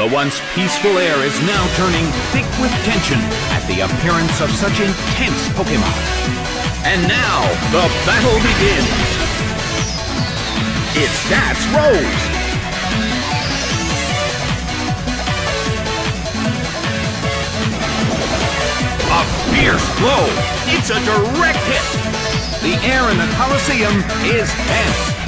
The once peaceful air is now turning thick with tension at the appearance of such intense Pokemon. And now, the battle begins. It's Stats Rose. A fierce blow. It's a direct hit. The air in the Coliseum is tense.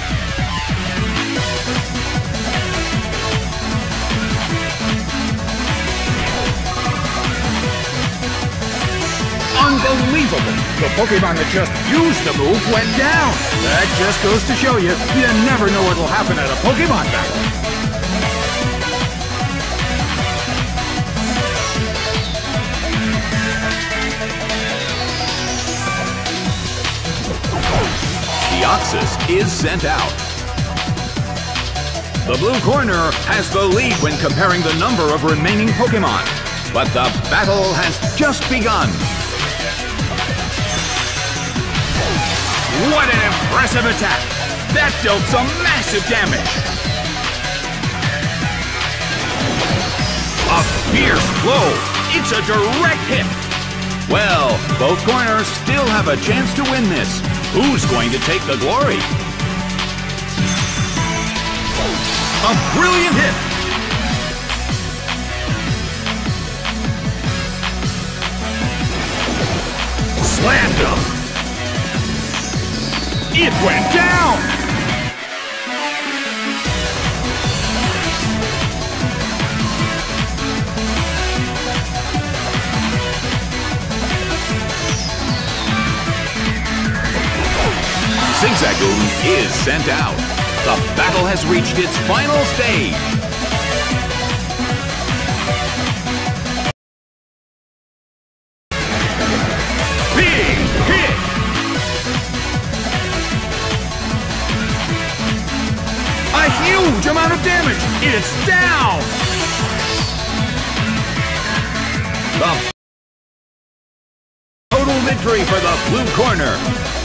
The Pokemon that just used the move went down! That just goes to show you, you never know what'll happen at a Pokemon battle. Deoxys is sent out. The blue corner has the lead when comparing the number of remaining Pokemon. But the battle has just begun. What an impressive attack! That dealt some massive damage! A fierce blow! It's a direct hit! Well, both corners still have a chance to win this. Who's going to take the glory? A brilliant hit! Slammed him! It went down! Zigzagoon is sent out. The battle has reached its final stage. Down. The total victory for the blue corner.